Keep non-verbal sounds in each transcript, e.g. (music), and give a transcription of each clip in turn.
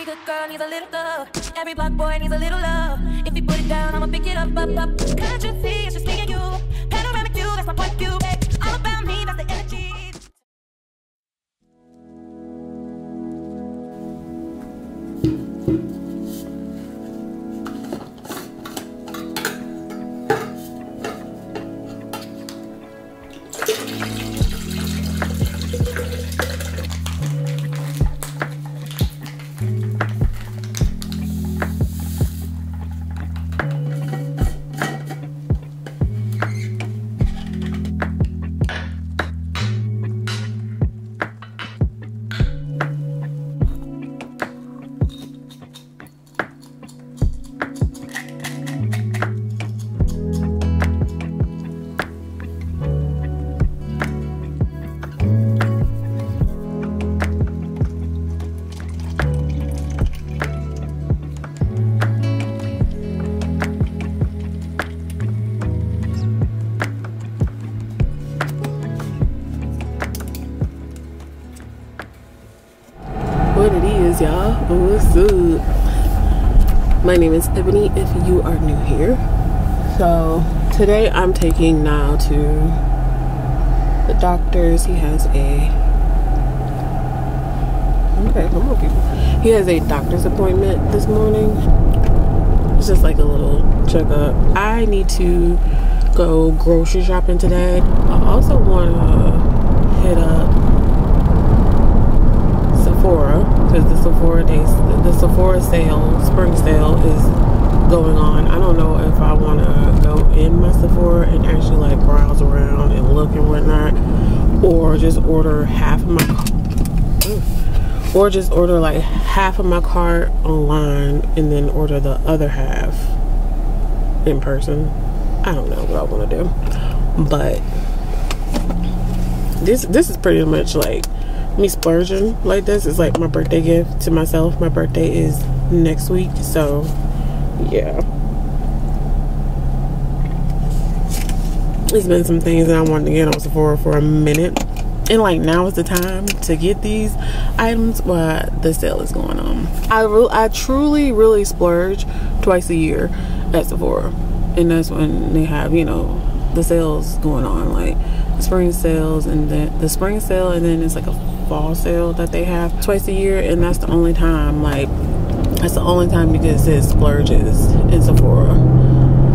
Every good girl needs a little love. Every black boy needs a little love. If you put it down, I'ma pick it up, up, up. Can't you see it's just me and you? What's up? My name is Ebonie if you are new here. So, today I'm taking now to the doctor's. He has a. Okay, come on, people. He has a doctor's appointment this morning. It's just like a little checkup. I need to go grocery shopping today. I also want to hit up Sephora because the Sephora the Sephora sale, spring sale is going on. I don't know if I want to go in my Sephora and actually like browse around and look and whatnot, or just order half of my, or just order like half of my cart online and then order the other half in person. I don't know what I want to do, but this this is pretty much like me splurging like this is like my birthday gift to myself. My birthday is next week, so yeah. It's been some things that I wanted to get on Sephora for a minute. And like now is the time to get these items while the sale is going on. I I truly really splurge twice a year at Sephora. And that's when they have, you know, the sales going on like the spring sales and then the spring sale and then it's like a fall sale that they have twice a year and that's the only time like that's the only time you can see splurges in Sephora.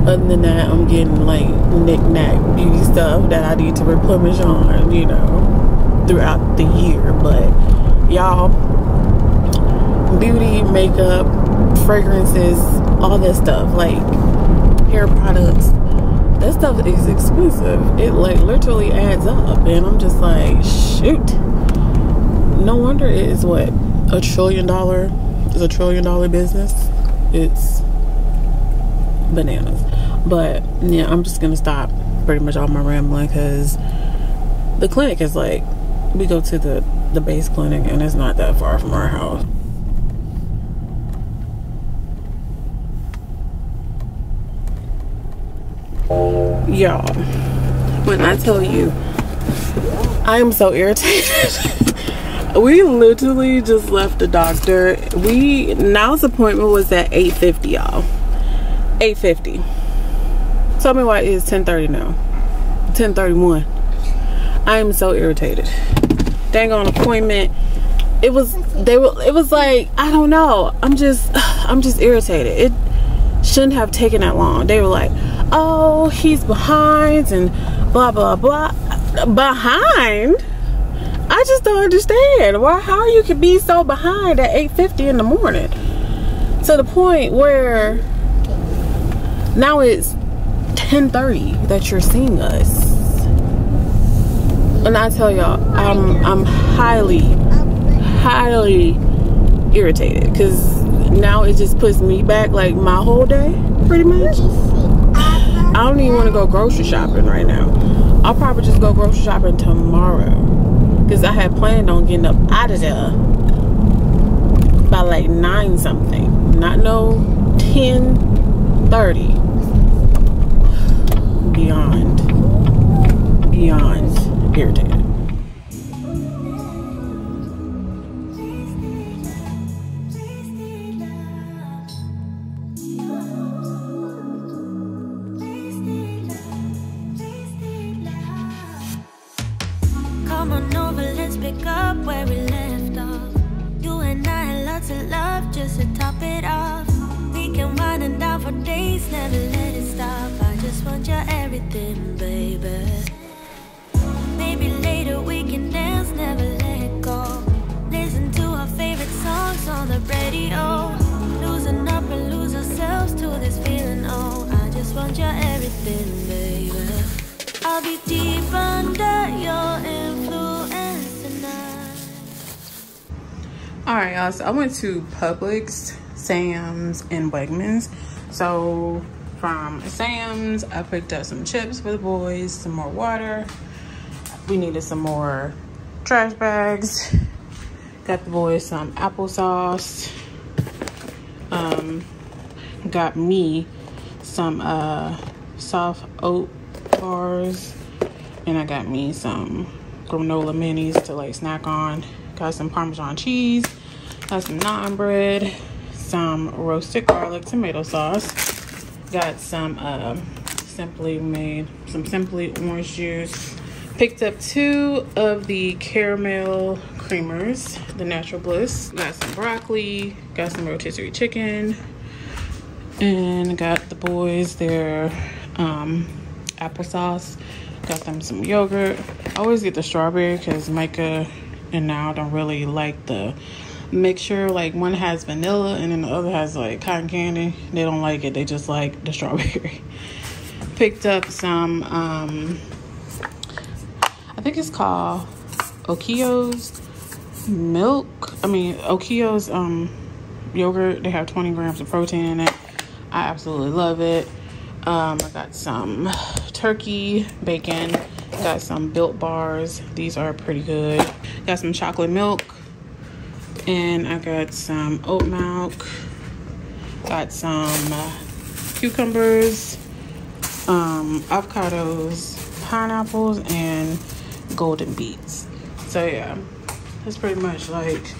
Other than that, I'm getting like knick-knack beauty stuff that I need to replenish on, you know, throughout the year. But y'all, beauty, makeup, fragrances, all that stuff, like hair products, that stuff is expensive. It like literally adds up, and I'm just like, shoot. No wonder it is what a trillion dollar is a trillion dollar business. It's bananas. But yeah, I'm just gonna stop pretty much all my rambling because the clinic is like we go to the the base clinic and it's not that far from our house. Y'all, when I tell you, I am so irritated. (laughs) we literally just left the doctor. We now's appointment was at 8:50, y'all. 8:50. Tell me why it is 10:30 now. 10:31. I am so irritated. Dang on appointment. It was they were it was like I don't know. I'm just (sighs) I'm just irritated. It shouldn't have taken that long. They were like, "Oh, he's behind and blah blah blah." Behind? I just don't understand. Why how you could be so behind at 8:50 in the morning? To the point where now it's 10:30 that you're seeing us. And I tell y'all, I'm I'm highly highly irritated cuz now it just puts me back like my whole day pretty much. I don't even want to go grocery shopping right now. I'll probably just go grocery shopping tomorrow because I had planned on getting up out of there by like nine something, not no ten thirty. Beyond, beyond irritated. All right, y'all. So I went to Publix, Sam's, and Wegmans. So from Sam's, I picked up some chips for the boys, some more water. We needed some more trash bags. Got the boys some applesauce. Um, got me some uh, soft oat bars. And I got me some granola minis to like snack on. Got some Parmesan cheese. Got some naan bread. Some roasted garlic tomato sauce. Got some uh, Simply made, some Simply orange juice. Picked up two of the caramel creamers, the Natural Bliss. Got some broccoli. Got some rotisserie chicken. And got the boys their um, applesauce. Got them some yogurt. I always get the strawberry because Micah and now don't really like the mixture. Like one has vanilla and then the other has like cotton candy. They don't like it. They just like the strawberry. (laughs) Picked up some, um, I think it's called Oikos milk. I mean, Oikos um, yogurt. They have 20 grams of protein in it. I absolutely love it. Um, I got some turkey bacon. Got some built bars. These are pretty good. Got some chocolate milk. And I got some oat milk. Got some uh, cucumbers, um, avocados, pineapples, and golden beets. So yeah, that's pretty much like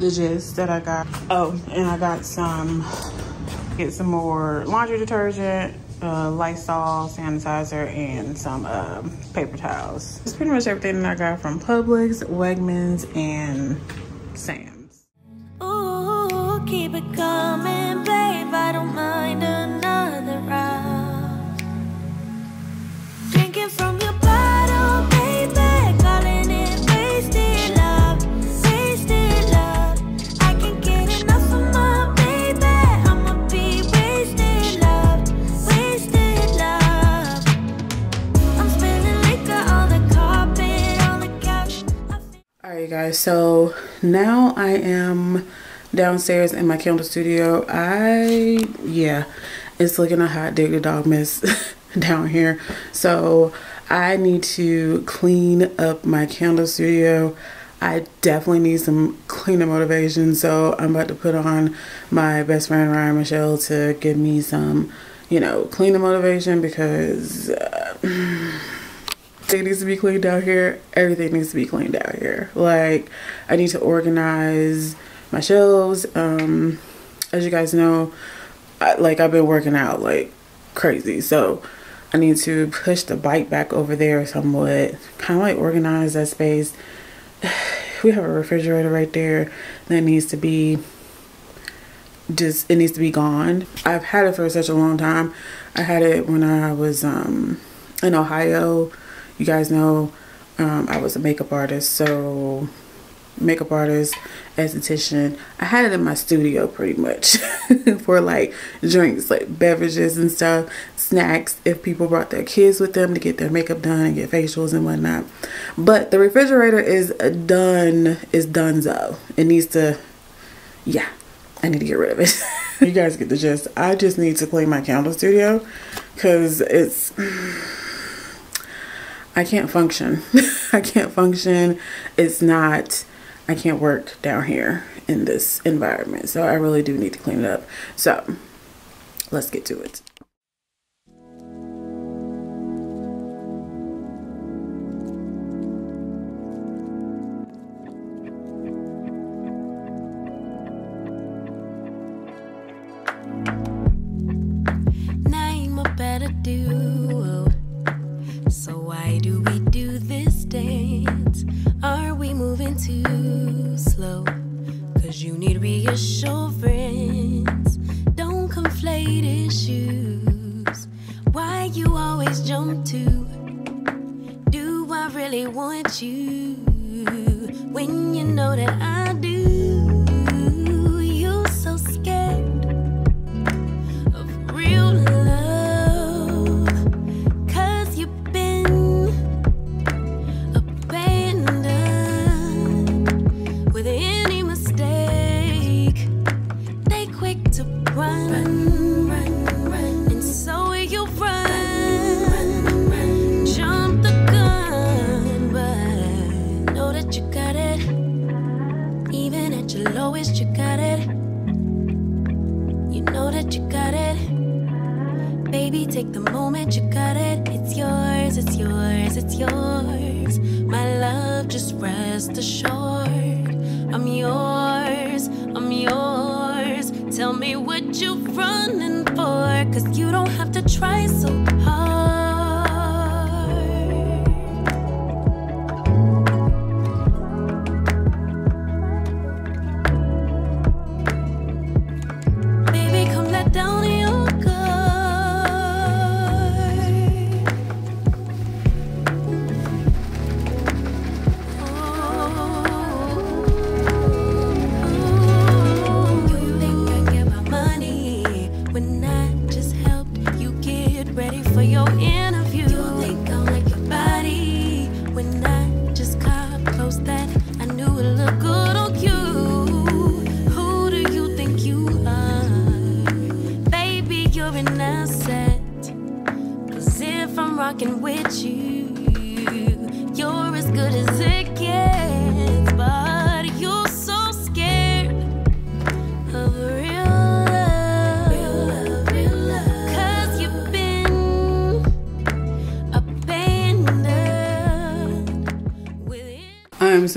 the gist that I got. Oh, and I got some, get some more laundry detergent, uh, Lysol sanitizer, and some uh, paper towels. It's pretty much everything that I got from Publix, Wegmans, and Sam's. Ooh, keep it coming, guys. So now I am downstairs in my candle studio. I yeah, it's looking a hot dig dog mess (laughs) down here. So I need to clean up my candle studio. I definitely need some cleaner motivation. So I'm about to put on my best friend Ryan Michelle to give me some, you know, cleaner motivation because. Uh, It needs to be cleaned out here. Everything needs to be cleaned out here. Like I need to organize my shelves. Um, as you guys know, I, like I've been working out like crazy, so I need to push the bike back over there somewhat. Kind of like organize that space. (sighs) We have a refrigerator right there that needs to be just it needs to be gone. I've had it for such a long time. I had it when I was um in Ohio. You guys know um I was a makeup artist, so makeup artist, esthetician. I had it in my studio pretty much (laughs) for like drinks, like beverages and stuff, snacks if people brought their kids with them to get their makeup done and get facials and whatnot. But the refrigerator is done, is donezo. It needs to, yeah, I need to get rid of it. (laughs) you guys get the gist. I just need to clean my candle studio because it's, I can't function. (laughs) I can't function. It's not, I can't work down here in this environment. So I really do need to clean it up. So let's get to it. Too slow? Cause you need reassurance. Don't conflate issues. Why you always jump to? Do I really want you? When you know that I yours, I'm yours. Tell me what you're running for, cause you don't have to try so hard.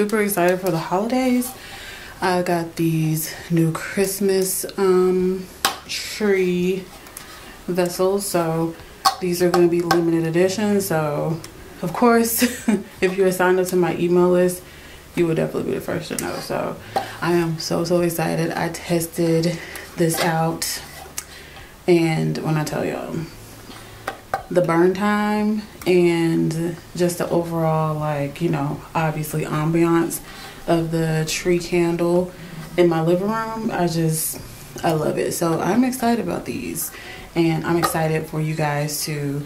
Super excited for the holidays. I got these new Christmas um, tree vessels. So these are going to be limited edition. So, of course, (laughs) if you're signed up to my email list, you will definitely be the first to know. So I am so, so excited. I tested this out. And when I tell y'all, the burn time and just the overall like you know obviously ambiance of the tree candle in my living room i just i love it. So i'm excited about these and i'm excited for you guys to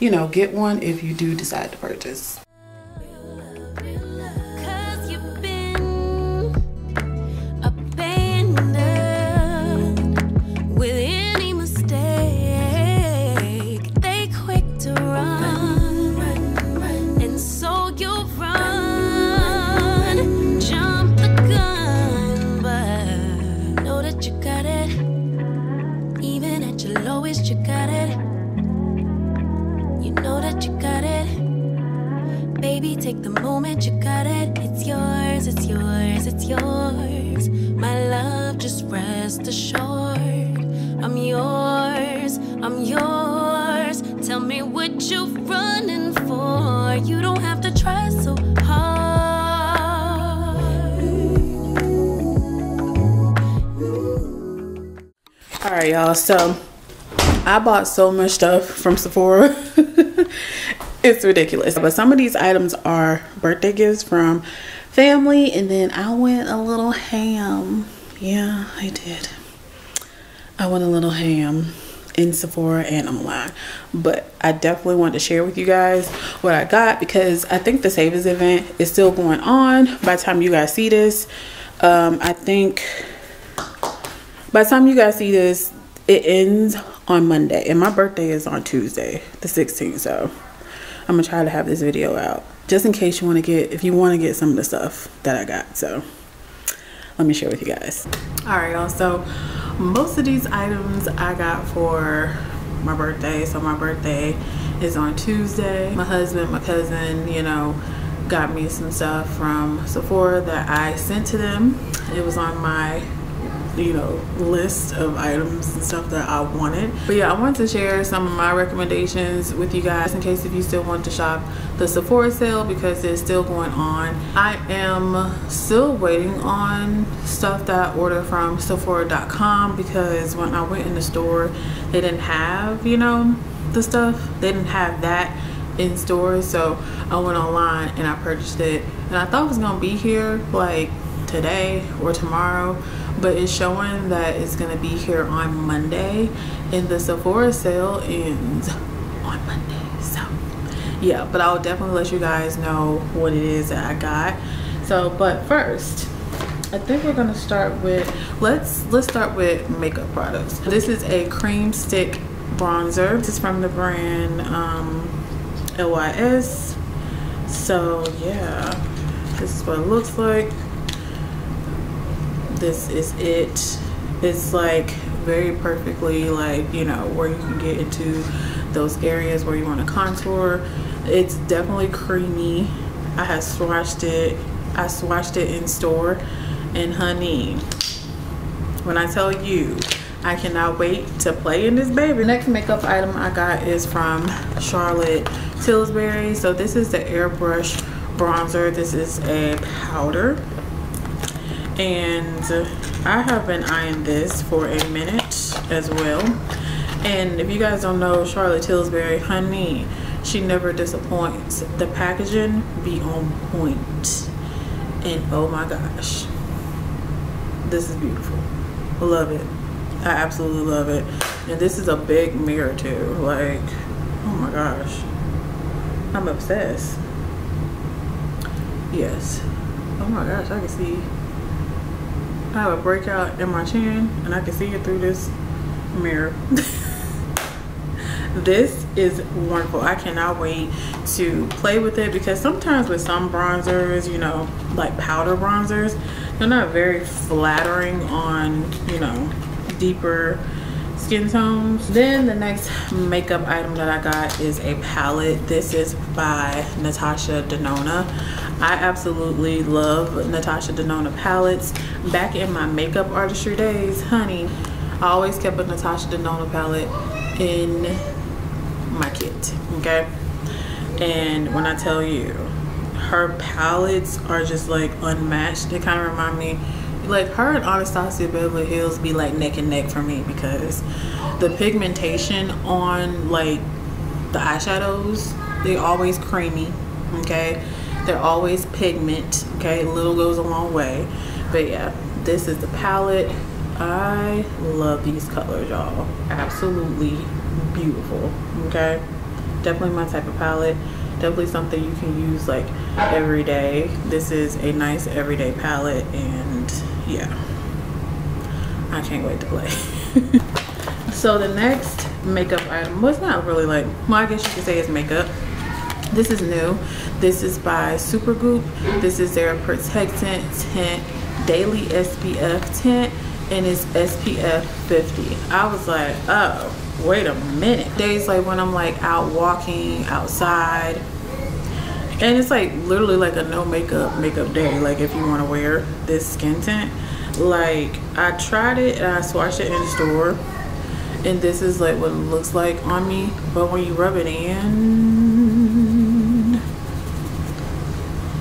you know get one if you do decide to purchase y'all. So i bought so much stuff from sephora. (laughs) It's ridiculous. But some of these items are birthday gifts from family and then i went a little ham. Yeah i did. I went a little ham in sephora and online but i definitely want to share with you guys what i got because i think the savings event is still going on. By the time you guys see this um i think by the time you guys see this it ends on monday and my birthday is on tuesday the 16th so i'm gonna try to have this video out just in case you want to get if you want to get some of the stuff that i got so let me share with you guys. All right y'all so most of these items i got for my birthday so my birthday is on tuesday. My husband my cousin you know got me some stuff from sephora that i sent to them. It was on my you know list of items and stuff that I wanted. But yeah I wanted to share some of my recommendations with you guys in case if you still want to shop the Sephora sale because it's still going on. I am still waiting on stuff that I ordered from Sephora.com because when I went in the store they didn't have you know the stuff. They didn't have that in stores so I went online and I purchased it. And I thought it was gonna be here like today or tomorrow but it's showing that it's gonna be here on Monday and the Sephora sale ends on Monday so yeah but I'll definitely let you guys know what it is that I got. So but first I think we're gonna start with let's let's start with makeup products. This is a cream stick bronzer. This is from the brand um, LYS so yeah this is what it looks like this is it it's like very perfectly like you know where you can get into those areas where you want to contour it's definitely creamy i have swatched it i swatched it in store and honey when i tell you I cannot wait to play in this baby. Next makeup item I got is from Charlotte Tilbury. So this is the airbrush bronzer. This is a powder. And I have been eyeing this for a minute as well. And if you guys don't know Charlotte Tilbury, honey, she never disappoints. The packaging be on point. And oh my gosh, this is beautiful. Love it. I absolutely love it. And this is a big mirror too. Like, oh my gosh. I'm obsessed. Yes. Oh my gosh, I can see. I have a breakout in my chin and I can see it through this mirror. (laughs) this is wonderful. I cannot wait to play with it because sometimes with some bronzers, you know, like powder bronzers, they're not very flattering on, you know, deeper skin tones. Then the next makeup item that I got is a palette. This is by Natasha Denona. I absolutely love Natasha Denona palettes. Back in my makeup artistry days, honey, I always kept a Natasha Denona palette in my kit, okay? And when I tell you, her palettes are just like unmatched. They kind of remind me like her and Anastasia Beverly Hills be like neck and neck for me because the pigmentation on like the eyeshadows they always creamy okay they're always pigment okay? Little goes a long way. But yeah this is the palette. I love these colors y'all. Absolutely beautiful okay? Definitely my type of palette. Definitely something you can use like every day. This is a nice everyday palette and yeah. I can't wait to play. (laughs) So the next makeup item was not really like well I guess you could say it's makeup this is new. This is by Supergoop this is their protectant tint daily SPF tint and it's SPF 50 I was like oh wait a minute. Days like when I'm like out walking outside and it's like literally like a no makeup makeup day like if you want to wear this skin tint. Like I tried it and I swatched it in the store and this is like what it looks like on me but when you rub it in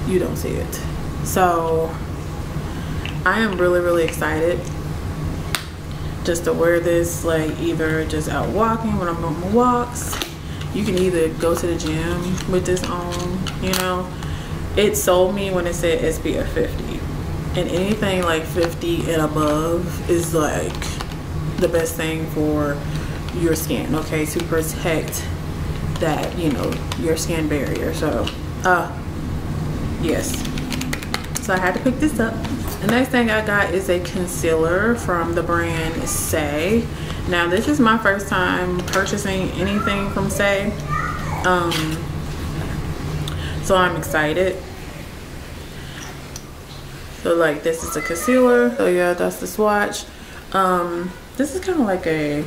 you don't see it. So I am really really excited just to wear this like either just out walking when I'm on my walks. You can either go to the gym with this on you know. It sold me when it said SPF 50 and anything like 50 and above is like the best thing for your skin okay? To protect that you know your skin barrier. So uh yes. So I had to pick this up. The next thing I got is a concealer from the brand Saie. Now this is my first time purchasing anything from Saie. Um so i'm excited. So like this is a concealer. So yeah that's the swatch. Um this is kind of like a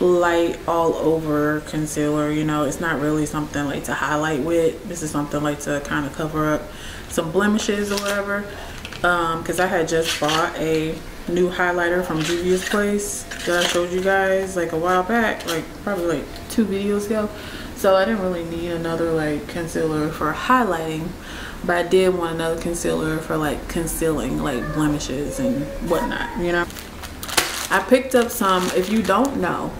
light all over concealer you know it's not really something like to highlight with this is something like to kind of cover up some blemishes or whatever um because i had just bought a new highlighter from Juvia's Place that I showed you guys like a while back, like probably like two videos ago. So I didn't really need another like concealer for highlighting, but I did want another concealer for like concealing like blemishes and whatnot, you know? I picked up some, if you don't know,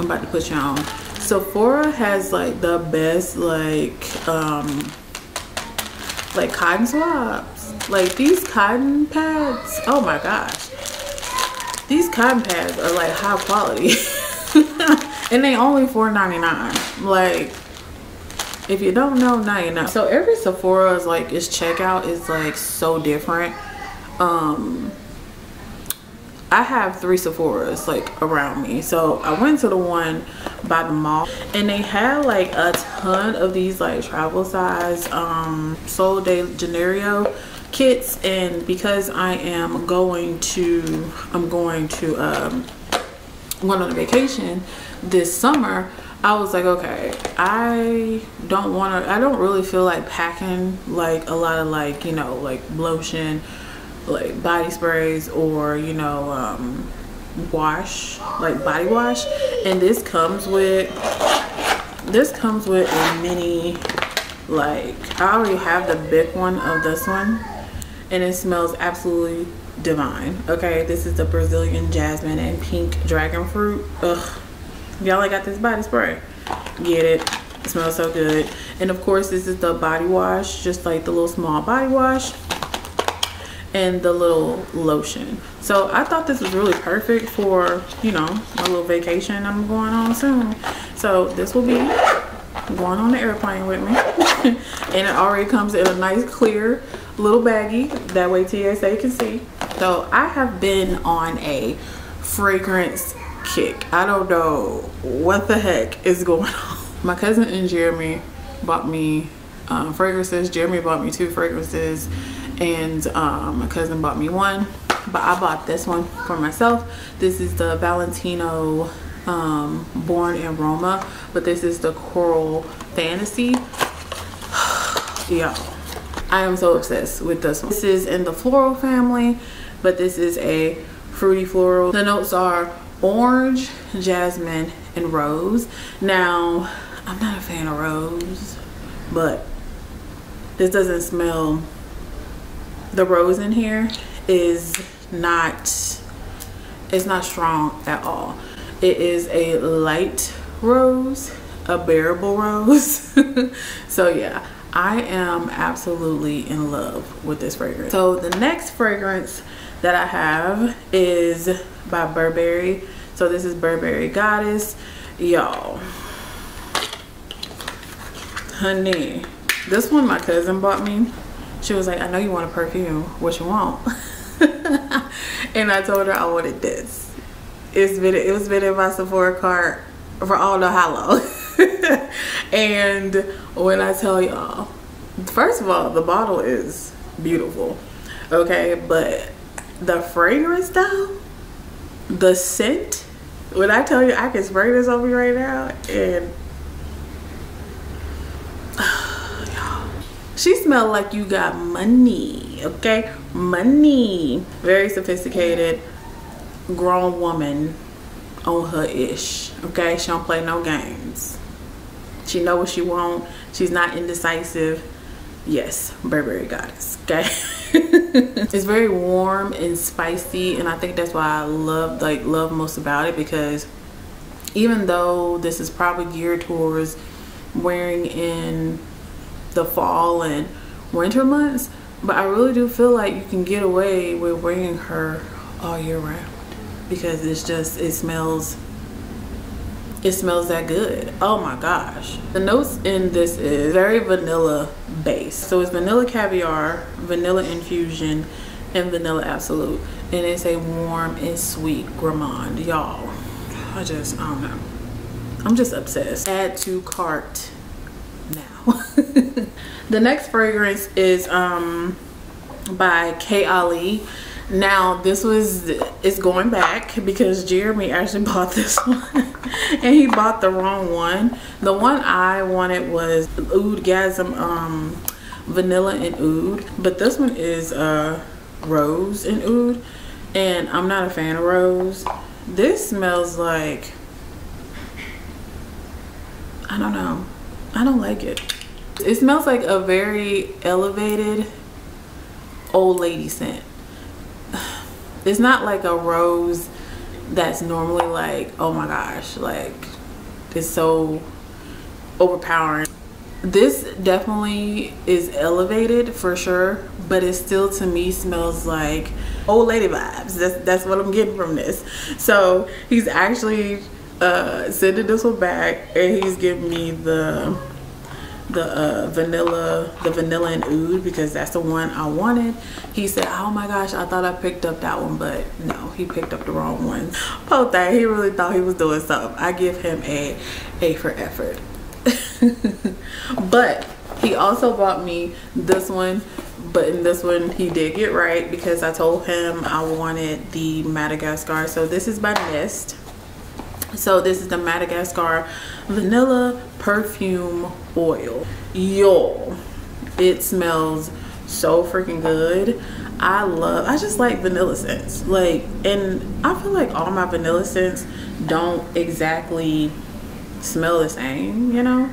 I'm about to put you on. Sephora has like the best like, um, like cotton swabs. Like these cotton pads, oh my gosh these cotton pads are like high quality. (laughs) and they only $4.99. Like, if you don't know, now you know. So every Sephora is like, its checkout is like so different. Um, I have three Sephora's like around me. So I went to the one by the mall and they had like a ton of these like travel size um Sol de Janeiro kits and because I am going to I'm going to um went on a vacation this summer I was like okay I don't want to I don't really feel like packing like a lot of like you know like lotion like body sprays or you know um wash like body wash. And this comes with this comes with a mini like I already have the big one of this one. And it smells absolutely divine. Okay this is the Brazilian jasmine and pink dragon fruit. Ugh. Y'all ain't got this body spray. Get it. It smells so good. And of course this is the body wash just like the little small body wash and the little lotion. So i thought this was really perfect for you know my little vacation i'm going on soon. So this will be going on the airplane with me. (laughs) And it already comes in a nice clear little baggie. That way tsa can see. So i have been on a fragrance kick. I don't know what the heck is going (laughs) on. My cousin and jeremy bought me um, fragrances. Jeremy bought me two fragrances and um, my cousin bought me one but i bought this one for myself. This is the valentino um, born in roma but this is the coral fantasy. (sighs) Yeah. I am so obsessed with this one. This is in the floral family but this is a fruity floral. The notes are orange jasmine and rose. Now i'm not a fan of rose but this doesn't smell the rose in here is not it's not strong at all. It is a light rose a bearable rose. (laughs) So yeah i am absolutely in love with this fragrance. So the next fragrance that i have is by burberry. So this is burberry goddess. Y'all honey this one my cousin bought me she was like, I know you want a perfume. What you want? (laughs) and I told her I wanted this. It's been it was been in my Sephora cart for all the hollow. and when I tell y'all, first of all, the bottle is beautiful. Okay, but the fragrance though, the scent, when I tell you I can spray this on me right now and She smelled like you got money, okay? Money. Very sophisticated, grown woman on her ish, okay? She don't play no games. She know what she want. She's not indecisive. Yes, Burberry Goddess, okay? (laughs) it's very warm and spicy and I think that's why I love like love most about it because even though this is probably geared towards wearing in the fall and winter months but I really do feel like you can get away with wearing her all year round because it's just it smells it smells that good. Oh my gosh. The notes in this is very vanilla based so it's vanilla caviar vanilla infusion and vanilla absolute. And it's a warm and sweet gourmand y'all. I just i don't know. I'm just obsessed. Add to cart now. (laughs) The next fragrance is um by Kayali. Now this was it's going back because Jeremy actually (laughs) bought this one and he bought the wrong one. The one I wanted was Oudgasm um vanilla and oud but this one is uh rose and oud and I'm not a fan of rose. This smells like I don't know I don't like it. It smells like a very elevated old lady scent. (sighs) It's not like a rose that's normally like, oh my gosh, like it's so overpowering. This definitely is elevated for sure, but it still to me smells like old lady vibes. That's that's what I'm getting from this. So he's actually uh, sending this one back and he's giving me the the uh, vanilla the vanilla and oud because that's the one I wanted he said oh my gosh I thought I picked up that one but no he picked up the wrong one oh that he really thought he was doing something I give him a a for effort (laughs) but he also bought me this one but in this one he did get right because I told him I wanted the Madagascar. So this is by Nest. So this is the Madagascar Vanilla Perfume Oil. Yo, it smells so freaking good. I love, I just like vanilla scents. Like, and I feel like all my vanilla scents don't exactly smell the same, you know?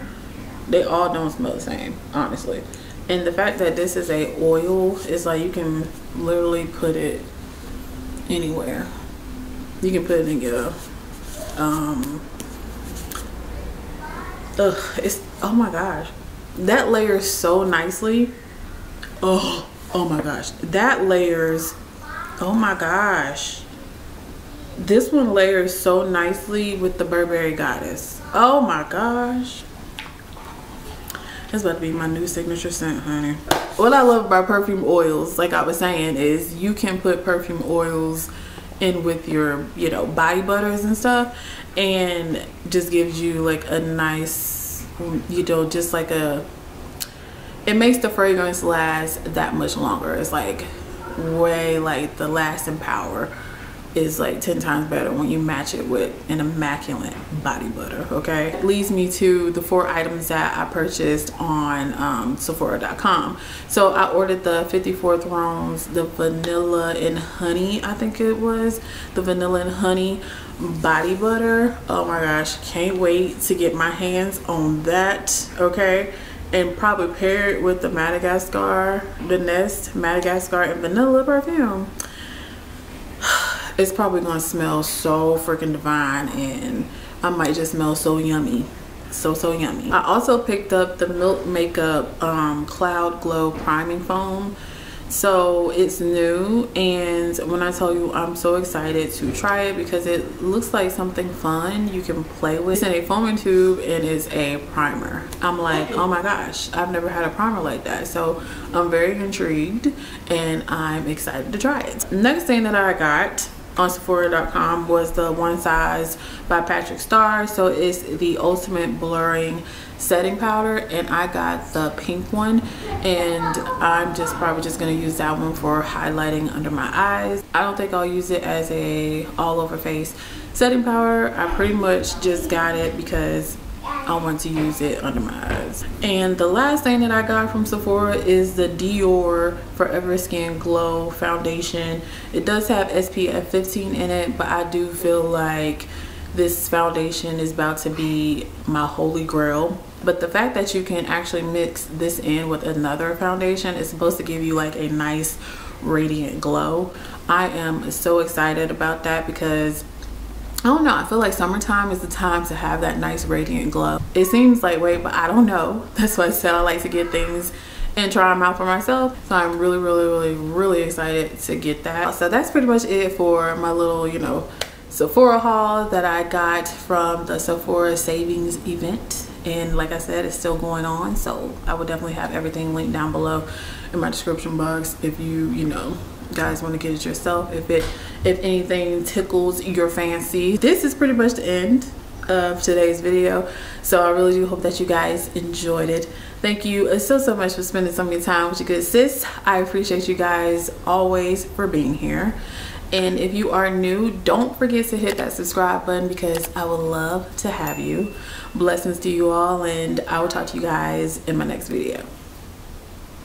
They all don't smell the same, honestly. And the fact that this is a oil is like you can literally put it anywhere. You can put it in your um ugh, it's oh my gosh. That layers so nicely. Oh, oh my gosh. That layers oh my gosh. This one layers so nicely with the Burberry Goddess. Oh my gosh. That's about to be my new signature scent, honey. What I love about perfume oils, like I was saying, is you can put perfume oils in with your, you know, body butters and stuff and just gives you like a nice, you know, just like a, it makes the fragrance last that much longer. It's like way like the lasting power is like 10 times better when you match it with an immaculate body butter okay? Leads me to the four items that i purchased on um, sephora.com so i ordered the 54 thrones the vanilla and honey i think it was the vanilla and honey body butter. Oh my gosh can't wait to get my hands on that okay? And probably pair it with the madagascar the nest madagascar and vanilla perfume it's probably gonna smell so freaking divine and I might just smell so yummy so so yummy I also picked up the Milk Makeup um, Cloud Glow Priming Foam so it's new and when I tell you I'm so excited to try it because it looks like something fun you can play with. It's in a foaming tube and it's a primer. I'm like oh my gosh I've never had a primer like that so I'm very intrigued and I'm excited to try it. Next thing that I got on Sephora.com was the One Size by Patrick Starrr. So it's the ultimate blurring setting powder and I got the pink one and I'm just probably just gonna use that one for highlighting under my eyes. I don't think I'll use it as a all over face setting powder. I pretty much just got it because I want to use it under my eyes. And the last thing that I got from Sephora is the Dior Forever Skin Glow Foundation. It does have SPF 15 in it, but I do feel like this foundation is about to be my holy grail. But the fact that you can actually mix this in with another foundation is supposed to give you like a nice radiant glow. I am so excited about that because I don't know. I feel like summertime is the time to have that nice radiant glow. It seems lightweight, but I don't know. (laughs) That's why I said I like to get things and try them out for myself. So I'm really, really, really, really excited to get that. So that's pretty much it for my little, you know, Sephora haul that I got from the Sephora savings event. And like I said, it's still going on. So I will definitely have everything linked down below in my description box if you, you know, guys want to get it yourself. If it if anything tickles your fancy. This is pretty much the end of today's video. So i really do hope that you guys enjoyed it. Thank you uh, so so much for spending of your time with your good sis. I appreciate you guys always for being here. And if you are new don't forget to hit that subscribe button because i would love to have you. Blessings to you all and i will talk to you guys in my next video.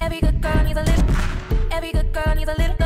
Every good girl needs a little. Every good girl needs a little.